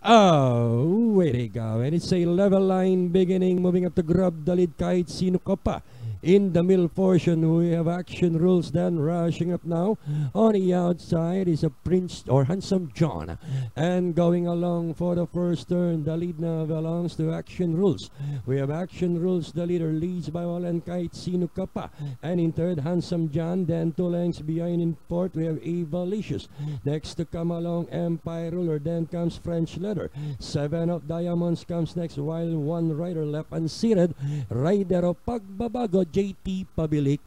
Oh, way to go. And it's a level line beginning, moving up to grab the lead kahit sino ka pa. In the middle portion, we have action rules then rushing up now. On the outside is a Prince or Handsome John. And going along for the first turn, the lead now belongs to action rules. We have action rules. The leader leads by all and kahit. And in third, Handsome John. Then two lengths behind in fourth, we have Evalicious. Next to come along, Empire Ruler. Then comes French Letter. Seven of Diamonds comes next, while one rider left unseated. Rider of Pagbabago, JT Pabilik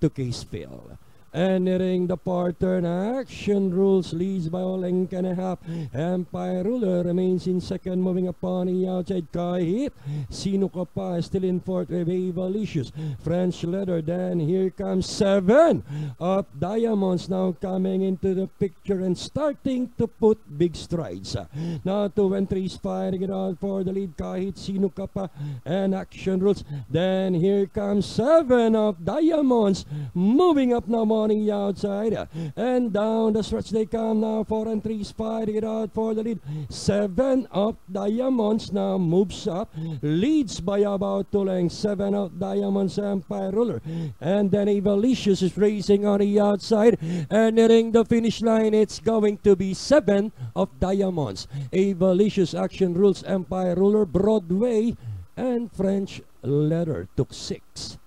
to Caseville. Entering the far turn, action rules leads by a length and a half. Empire Ruler remains in second, moving upon the outside. Kahit Sino ka pa still in fourth with Evalicious. French Letter, then here comes seven of Diamonds now coming into the picture and starting to put big strides. Now two and three is fighting it out for the lead. Kahit Sino ka pa and action rules. Then here comes seven of Diamonds moving up now on the outside. And down the stretch they come now. Four and three fighting it out for the lead. Seven of Diamonds now moves up. Leads by about two lengths. Seven of Diamonds Empire Ruler. And then Evalicious is racing on the outside. And nearing the finish line, it's going to be seven of Diamonds. Evalicious Action Rules Empire Ruler Broadway and French Letter took six.